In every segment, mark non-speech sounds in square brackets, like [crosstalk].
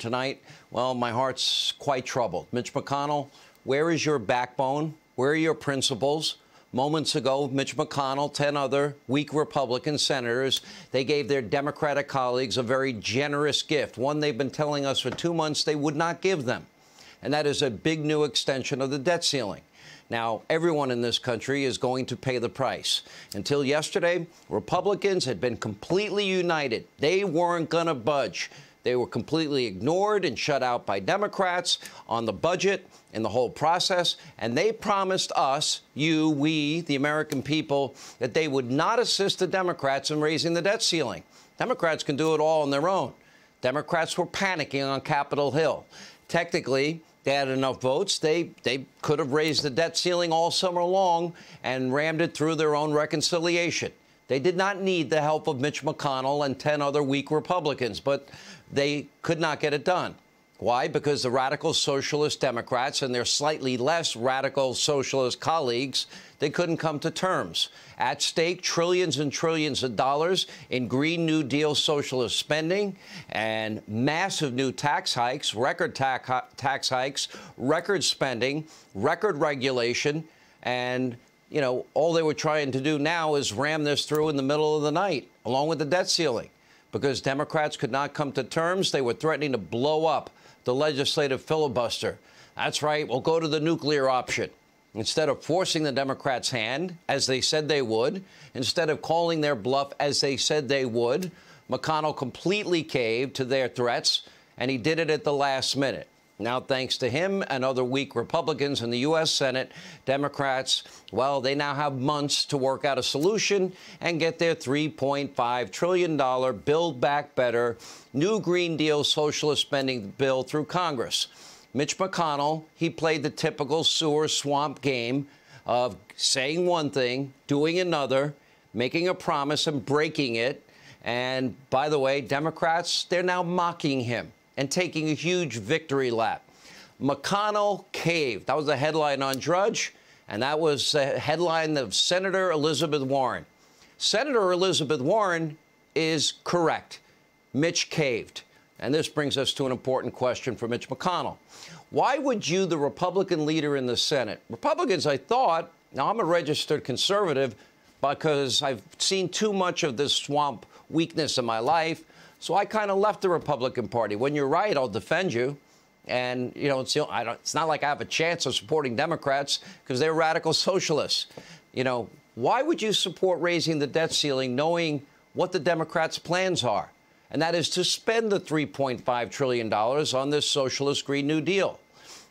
tonight, well, my heart's quite troubled. Mitch McConnell, where is your backbone? Where are your principles? Moments ago, Mitch McConnell, 10 other weak Republican senators, they gave their Democratic colleagues a very generous gift, one they've been telling us for two months they would not give them. And that is a big new extension of the debt ceiling. Now, everyone in this country is going to pay the price. Until yesterday, Republicans had been completely united. They weren't going to budge. They were completely ignored and shut out by Democrats on the budget in the whole process. And they promised us, you, we, the American people, that they would not assist the Democrats in raising the debt ceiling. Democrats can do it all on their own. Democrats were panicking on Capitol Hill. Technically, they had enough votes. They they could have raised the debt ceiling all summer long and rammed it through their own reconciliation. They did not need the help of Mitch McConnell and 10 other weak Republicans, but they could not get it done. Why? Because the radical socialist Democrats and their slightly less radical socialist colleagues, they couldn't come to terms. At stake, trillions and trillions of dollars in Green New Deal socialist spending and massive new tax hikes, record tax hikes, record spending, record regulation, and you know, all they were trying to do now is ram this through in the middle of the night, along with the debt ceiling. Because Democrats could not come to terms, they were threatening to blow up the legislative filibuster. That's right, we'll go to the nuclear option. Instead of forcing the Democrats' hand, as they said they would, instead of calling their bluff, as they said they would, McConnell completely caved to their threats, and he did it at the last minute. Now, thanks to him and other weak Republicans in the U.S. Senate, Democrats, well, they now have months to work out a solution and get their $3.5 trillion Build Back Better New Green Deal socialist spending bill through Congress. Mitch McConnell, he played the typical sewer swamp game of saying one thing, doing another, making a promise and breaking it. And by the way, Democrats, they're now mocking him and taking a huge victory lap. McConnell caved. That was the headline on Drudge, and that was the headline of Senator Elizabeth Warren. Senator Elizabeth Warren is correct. Mitch caved. And this brings us to an important question for Mitch McConnell. Why would you, the Republican leader in the Senate, Republicans, I thought, now I'm a registered conservative because I've seen too much of this swamp weakness in my life. So I kind of left the Republican Party. When you're right, I'll defend you. And, you know, it's, you know, I don't, it's not like I have a chance of supporting Democrats because they're radical [laughs] socialists. You know, why would you support raising the debt ceiling knowing what the Democrats' plans are? And that is to spend the $3.5 trillion on this socialist Green New Deal.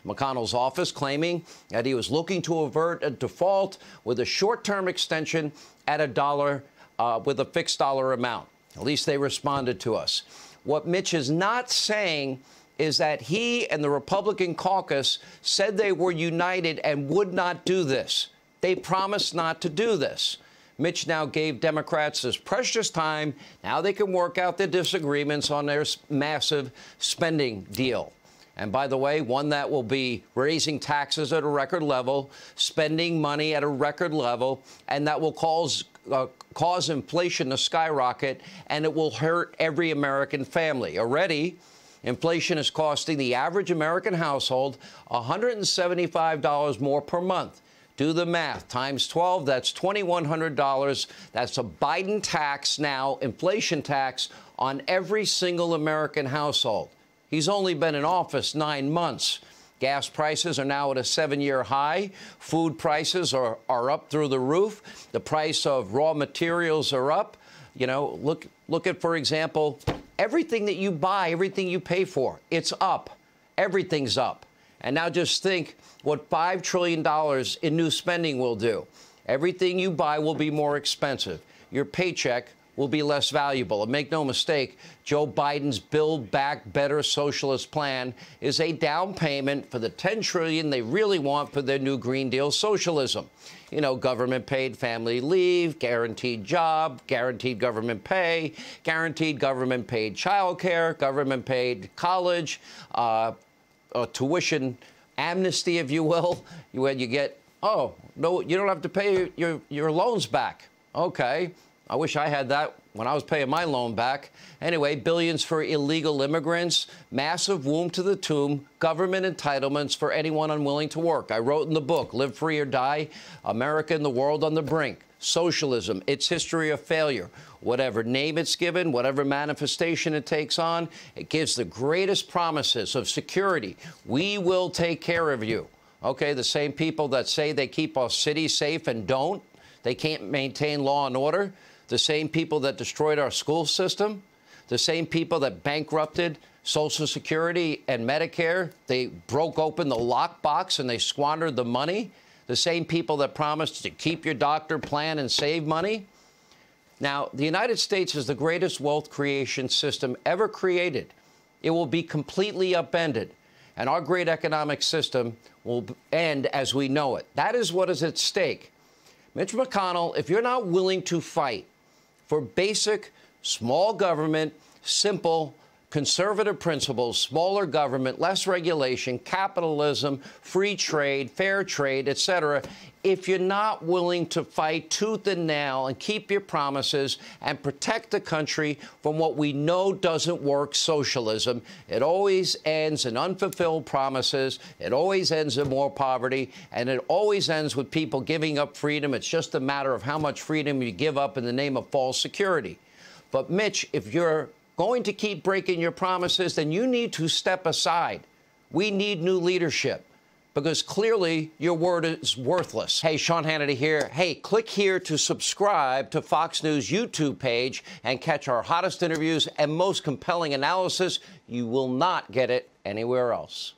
McConnell's office claiming that he was looking to avert a default with a short term extension at a dollar uh, with a fixed dollar amount. At least they responded to us. What Mitch is not saying is that he and the Republican caucus said they were united and would not do this. They promised not to do this. Mitch now gave Democrats this precious time. Now they can work out their disagreements on their massive spending deal. And by the way, one that will be raising taxes at a record level, spending money at a record level, and that will cause uh, cause inflation to skyrocket, and it will hurt every American family. Already, inflation is costing the average American household $175 more per month. Do the math. Times 12, that's $2,100. That's a Biden tax now, inflation tax, on every single American household. He's only been in office nine months. Gas prices are now at a seven year high. Food prices are, are up through the roof. The price of raw materials are up. You know, look, look at, for example, everything that you buy, everything you pay for, it's up. Everything's up. And now just think what $5 trillion in new spending will do. Everything you buy will be more expensive. Your paycheck will be less valuable. And make no mistake, Joe Biden's Build Back Better socialist plan is a down payment for the 10 trillion they really want for their new Green Deal socialism. You know, government paid family leave, guaranteed job, guaranteed government pay, guaranteed government paid childcare, government paid college, uh, tuition amnesty, if you will, [laughs] where you get, oh, no, you don't have to pay your, your loans back. Okay. I wish I had that when I was paying my loan back. Anyway, billions for illegal immigrants, massive womb to the tomb, government entitlements for anyone unwilling to work. I wrote in the book, Live Free or Die America and the World on the Brink. Socialism, its history of failure. Whatever name it's given, whatever manifestation it takes on, it gives the greatest promises of security. We will take care of you. Okay, the same people that say they keep our city safe and don't, they can't maintain law and order the same people that destroyed our school system, the same people that bankrupted Social Security and Medicare. They broke open the lockbox and they squandered the money. The same people that promised to keep your doctor plan and save money. Now, the United States is the greatest wealth creation system ever created. It will be completely upended, and our great economic system will end as we know it. That is what is at stake. Mitch McConnell, if you're not willing to fight for basic small government, simple, conservative principles, smaller government, less regulation, capitalism, free trade, fair trade, etc. If you're not willing to fight tooth and nail and keep your promises and protect the country from what we know doesn't work, socialism, it always ends in unfulfilled promises. It always ends in more poverty. And it always ends with people giving up freedom. It's just a matter of how much freedom you give up in the name of false security. But, Mitch, if you're going to keep breaking your promises, then you need to step aside. We need new leadership because clearly your word is worthless. Hey, Sean Hannity here. Hey, click here to subscribe to Fox News YouTube page and catch our hottest interviews and most compelling analysis. You will not get it anywhere else.